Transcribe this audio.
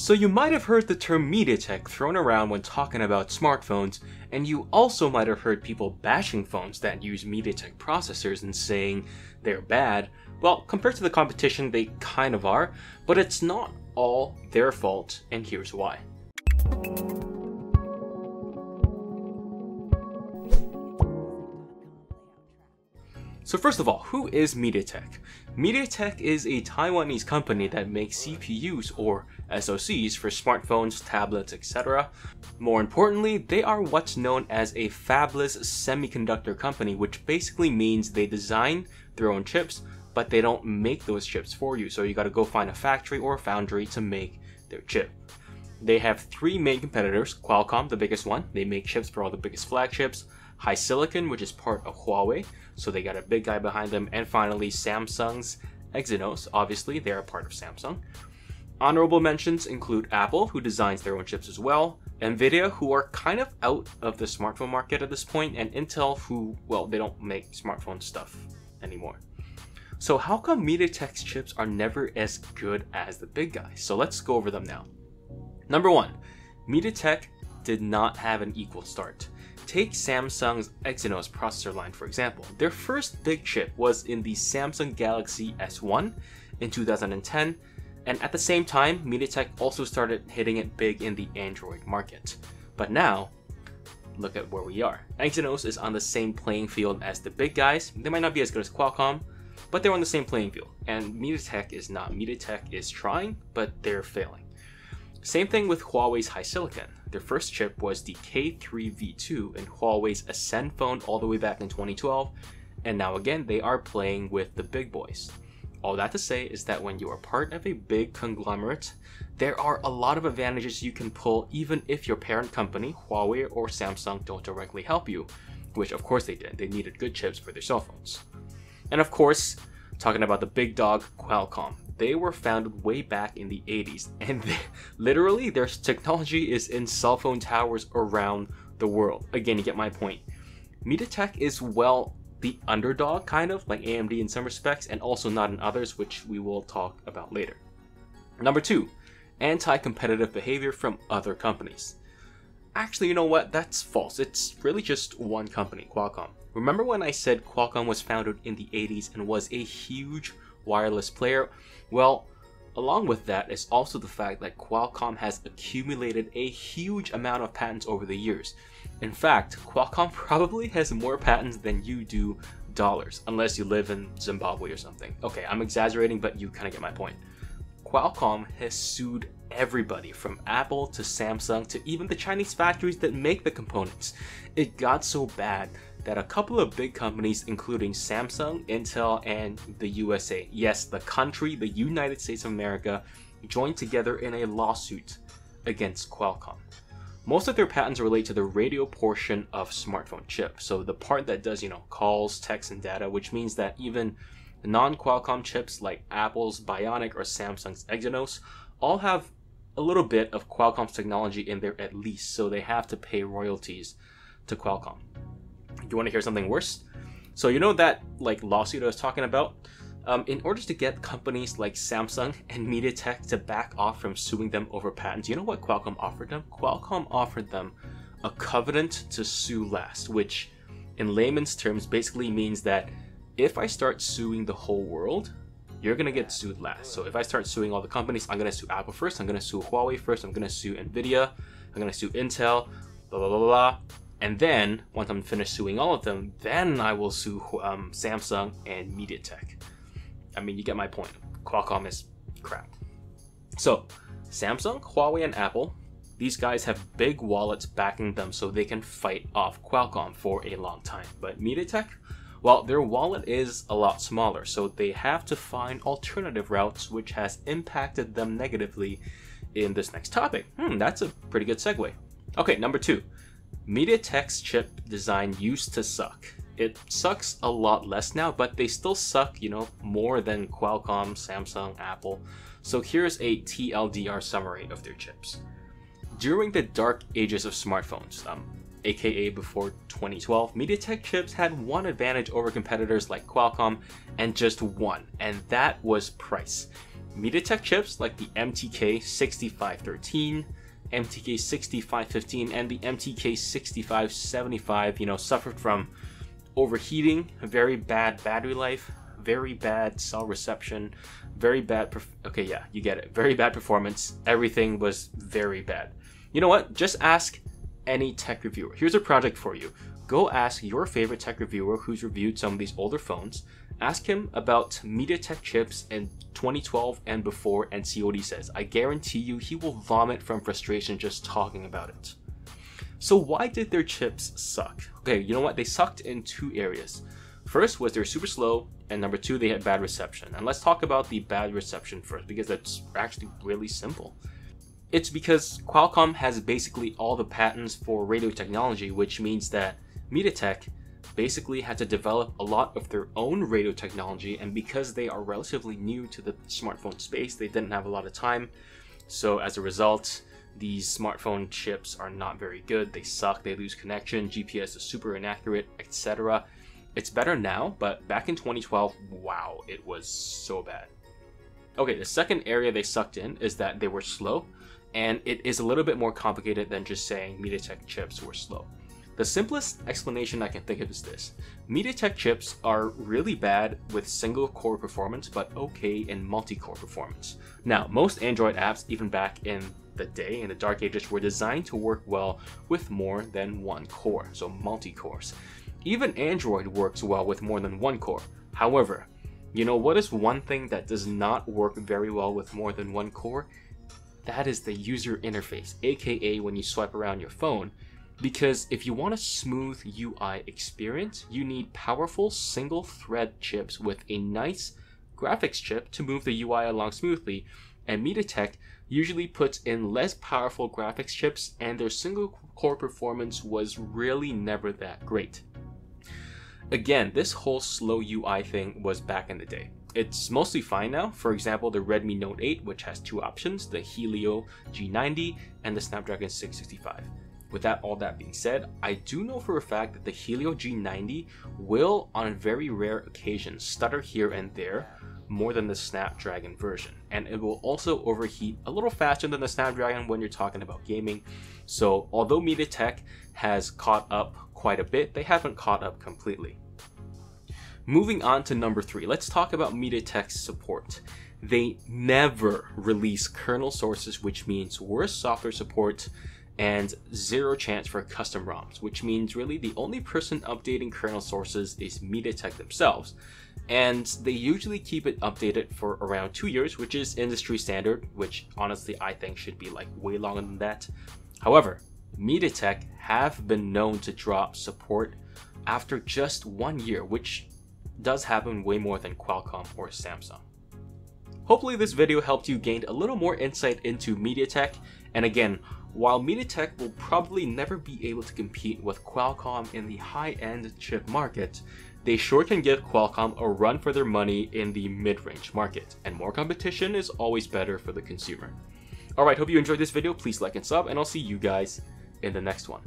So you might have heard the term MediaTek thrown around when talking about smartphones, and you also might have heard people bashing phones that use MediaTek processors and saying they're bad. Well, compared to the competition, they kind of are, but it's not all their fault, and here's why. So first of all, who is MediaTek? MediaTek is a Taiwanese company that makes CPUs or SoCs for smartphones, tablets, etc. More importantly, they are what's known as a fabless semiconductor company, which basically means they design their own chips, but they don't make those chips for you. So you gotta go find a factory or a foundry to make their chip. They have three main competitors, Qualcomm, the biggest one. They make chips for all the biggest flagships. HiSilicon, which is part of Huawei, so they got a big guy behind them, and finally Samsung's Exynos, obviously they are a part of Samsung. Honorable mentions include Apple, who designs their own chips as well, Nvidia, who are kind of out of the smartphone market at this point, and Intel, who, well, they don't make smartphone stuff anymore. So how come MediaTek's chips are never as good as the big guys? So let's go over them now. Number one, MediaTek did not have an equal start. Take Samsung's Exynos processor line for example. Their first big chip was in the Samsung Galaxy S1 in 2010, and at the same time, MediaTek also started hitting it big in the Android market. But now, look at where we are. Exynos is on the same playing field as the big guys. They might not be as good as Qualcomm, but they're on the same playing field. And MediaTek is not. MediaTek is trying, but they're failing. Same thing with Huawei's HiSilicon. Their first chip was the K3V2 in Huawei's Ascend phone all the way back in 2012, and now again they are playing with the big boys. All that to say is that when you are part of a big conglomerate, there are a lot of advantages you can pull even if your parent company, Huawei or Samsung, don't directly help you, which of course they did. They needed good chips for their cell phones. And of course, talking about the big dog, Qualcomm. They were founded way back in the 80s, and they, literally their technology is in cell phone towers around the world. Again, you get my point. MediaTek is well the underdog, kind of like AMD in some respects, and also not in others, which we will talk about later. Number two, anti competitive behavior from other companies. Actually, you know what? That's false. It's really just one company, Qualcomm. Remember when I said Qualcomm was founded in the 80s and was a huge wireless player? Well, along with that is also the fact that Qualcomm has accumulated a huge amount of patents over the years. In fact, Qualcomm probably has more patents than you do dollars, unless you live in Zimbabwe or something. Okay, I'm exaggerating, but you kind of get my point. Qualcomm has sued everybody from Apple to Samsung to even the Chinese factories that make the components. It got so bad that a couple of big companies, including Samsung, Intel, and the USA, yes, the country, the United States of America, joined together in a lawsuit against Qualcomm. Most of their patents relate to the radio portion of smartphone chip, so the part that does, you know, calls, text, and data, which means that even non-Qualcomm chips like Apple's Bionic or Samsung's Exynos all have a little bit of Qualcomm's technology in there at least, so they have to pay royalties to Qualcomm. You want to hear something worse? So you know that like lawsuit I was talking about? Um, in order to get companies like Samsung and MediaTek to back off from suing them over patents, you know what Qualcomm offered them? Qualcomm offered them a covenant to sue last, which in layman's terms basically means that if I start suing the whole world, you're gonna get sued last. So if I start suing all the companies, I'm gonna sue Apple first, I'm gonna sue Huawei first, I'm gonna sue Nvidia, I'm gonna sue Intel, blah blah blah blah. And then once I'm finished suing all of them, then I will sue um, Samsung and MediaTek. I mean, you get my point. Qualcomm is crap. So, Samsung, Huawei, and Apple, these guys have big wallets backing them so they can fight off Qualcomm for a long time. But MediaTek, well, their wallet is a lot smaller, so they have to find alternative routes, which has impacted them negatively in this next topic. Hmm, that's a pretty good segue. Okay, number two. MediaTek's chip design used to suck. It sucks a lot less now, but they still suck, you know, more than Qualcomm, Samsung, Apple. So here's a TLDR summary of their chips. During the dark ages of smartphones, um, aka before 2012, MediaTek chips had one advantage over competitors like Qualcomm, and just one, and that was price. MediaTek chips like the MTK 6513, MTK 6515, and the MTK 6575, you know, suffered from overheating, very bad battery life, very bad cell reception, very bad. okay, yeah, you get it. Very bad performance. Everything was very bad. You know what? Just ask any tech reviewer. Here's a project for you. Go ask your favorite tech reviewer who's reviewed some of these older phones. Ask him about MediaTek chips in 2012 and before and see what he says. I guarantee you he will vomit from frustration just talking about it. So why did their chips suck? Okay, you know what? They sucked in two areas. First was they're super slow, and number two, they had bad reception. And let's talk about the bad reception first, because that's actually really simple. It's because Qualcomm has basically all the patents for radio technology, which means that MediaTek basically had to develop a lot of their own radio technology, and because they are relatively new to the smartphone space, they didn't have a lot of time. So as a result, these smartphone chips are not very good, they suck, they lose connection, GPS is super inaccurate, etc. It's better now, but back in 2012, wow, it was so bad. Okay, the second area they sucked in is that they were slow, and it is a little bit more complicated than just saying MediaTek chips were slow. The simplest explanation I can think of is this. MediaTek chips are really bad with single core performance, but okay in multi-core performance. Now, most Android apps, even back in the day, in the dark ages, were designed to work well with more than one core, so multi-cores. Even Android works well with more than one core. However, you know what is one thing that does not work very well with more than one core? That is the user interface, aka when you swipe around your phone. Because if you want a smooth UI experience, you need powerful single thread chips with a nice graphics chip to move the UI along smoothly. And MediaTek usually puts in less powerful graphics chips, and their single core performance was really never that great. Again, this whole slow UI thing was back in the day. It's mostly fine now. For example, the Redmi Note 8, which has two options, the Helio G90 and the Snapdragon 665. With that, all that being said, I do know for a fact that the Helio G90 will, on very rare occasions, stutter here and there more than the Snapdragon version. And it will also overheat a little faster than the Snapdragon when you're talking about gaming. So although MediaTek has caught up quite a bit, they haven't caught up completely. Moving on to number three, let's talk about MediaTek's support. They never release kernel sources, which means worse software support and zero chance for custom ROMs, which means really the only person updating kernel sources is MediaTek themselves. And they usually keep it updated for around two years, which is industry standard, which honestly I think should be like way longer than that. However, MediaTek have been known to drop support after just one year, which does happen way more than Qualcomm or Samsung. Hopefully this video helped you gain a little more insight into MediaTek, and again, while MediaTek will probably never be able to compete with Qualcomm in the high-end chip market, they sure can give Qualcomm a run for their money in the mid-range market, and more competition is always better for the consumer. Alright, hope you enjoyed this video, please like and sub, and I'll see you guys in the next one.